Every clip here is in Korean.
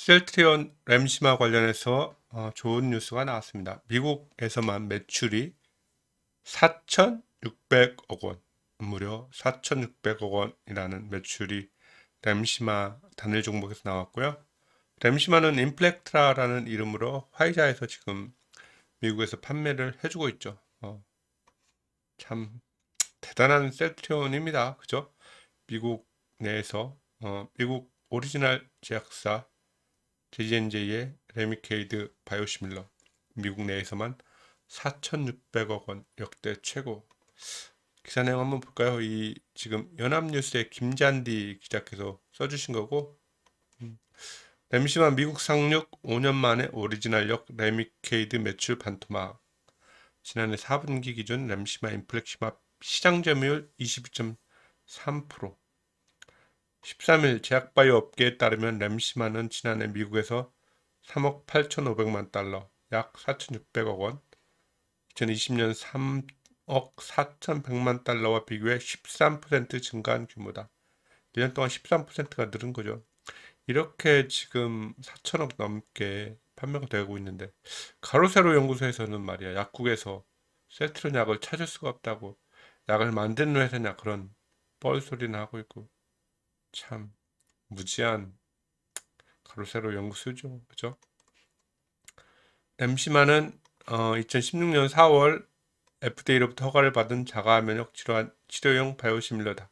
셀트리온 램시마 관련해서 어, 좋은 뉴스가 나왔습니다. 미국에서만 매출이 4,600억 원, 무려 4,600억 원이라는 매출이 램시마 단일 종목에서 나왔고요. 램시마는 인플렉트라라는 이름으로 화이자에서 지금 미국에서 판매를 해주고 있죠. 어, 참 대단한 셀트리온입니다. 그죠? 미국 내에서 어, 미국 오리지널 제약사 J&J의 레미케이드 바이오시밀러 미국 내에서만 4,600억 원 역대 최고 기사 내용 한번 볼까요? 이 지금 연합뉴스의 김잔디 기자께서 써주신 거고 음. 램시마 미국 상륙 5년 만에 오리지널약 레미케이드 매출 반토막 지난해 4분기 기준 램시마 인플릭시맙 시장 점유율 22.3% 13일 제약바이오 업계에 따르면 램시마는 지난해 미국에서 3억 8,500만 달러, 약 4,600억 원, 2020년 3억 4,100만 달러와 비교해 13% 증가한 규모다. 1년 동안 13%가 늘은 거죠. 이렇게 지금 4천억 넘게 판매가 되고 있는데 가로세로 연구소에서는 말이야 약국에서 세트론 약을 찾을 수가 없다고 약을 만드는 회사냐 그런 뻘소리나 하고 있고 참 무지한 가로세로 연구소죠. 그죠? 램시마는 어, 2016년 4월 FDA로부터 허가를 받은 자가 면역 치료 치료용 바이오시밀러다.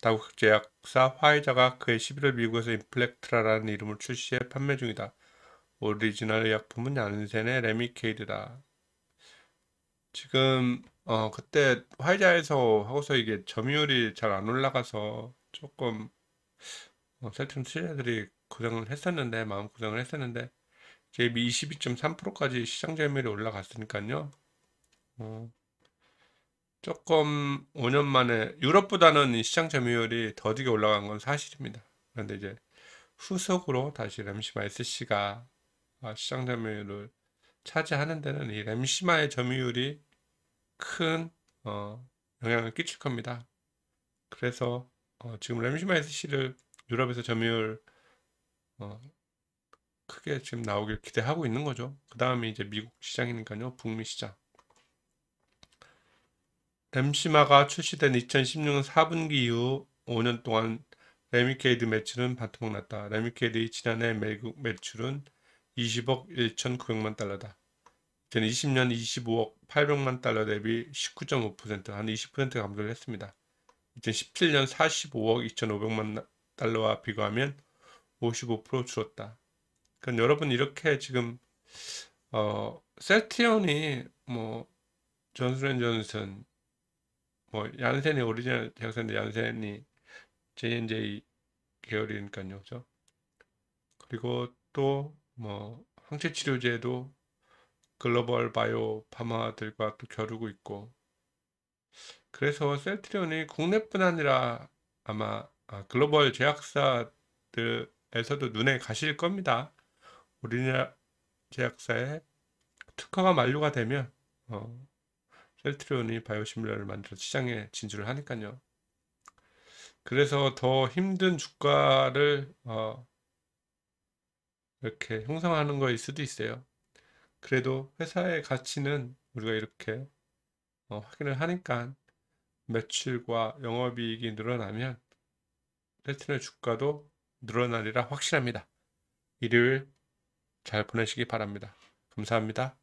다국 제약사 화이자가 그해 11월 미국에서 인플렉트라라는 이름을 출시해 판매 중이다. 오리지널 의약품은 얀센의 레미케이드다. 지금 어 그때 화이자에서 하고서 이게 점유율이 잘 안 올라가서 조금 어, 셀트리온 투자자들이 고생을 했었는데 마음 고생을 했었는데 JB 22.3%까지 시장 점유율이 올라갔으니까요. 어, 조금 5년 만에 유럽보다는 이 시장 점유율이 더디게 올라간 건 사실입니다. 그런데 이제 후속으로 다시 램시마 SC가 아, 시장 점유율을 차지하는 데는 이 램시마의 점유율이 큰 어, 영향을 끼칠 겁니다. 그래서 어, 지금 램시마 SC를 유럽에서 점유율 어, 크게 지금 나오길 기대하고 있는 거죠. 그 다음에 이제 미국 시장이니까요. 북미 시장. 램시마가 출시된 2016년 4분기 이후 5년 동안 레미케이드 매출은 반토막 났다. 레미케이드의 지난해 미국 매출은 20억 1,900만 달러다. 2020년 25억 800만 달러 대비 19.5%한 20% 감소를 했습니다. 2017년 45억 2,500만 달러와 비교하면 55% 줄었다. 그러니까 여러분 이렇게 지금 어 셀트리온이 뭐 존슨앤존슨 뭐 얀센이 오리지널 제약사인데 얀센이 J&J 계열이니까요, 그죠? 그리고 또 뭐 항체 치료제도 글로벌 bio pharma들과 또 겨루고 있고 그래서 셀트리온이 국내뿐 아니라 아마 아, 글로벌 제약사들에서도 눈엣가시일 겁니다. 우리나라 제약사의 특허가 만료가 되면 어, 셀트리온이 바이오시밀러를 만들어 시장에 진출을 하니까요. 그래서 더 힘든 주가를 어, 이렇게 형성하는 거일 수도 있어요. 그래도 회사의 가치는 우리가 이렇게 어, 확인을 하니까 매출과 영업이익이 늘어나면 셀트리온 주가도 늘어나리라 확실합니다. 일요일 잘 보내시기 바랍니다. 감사합니다.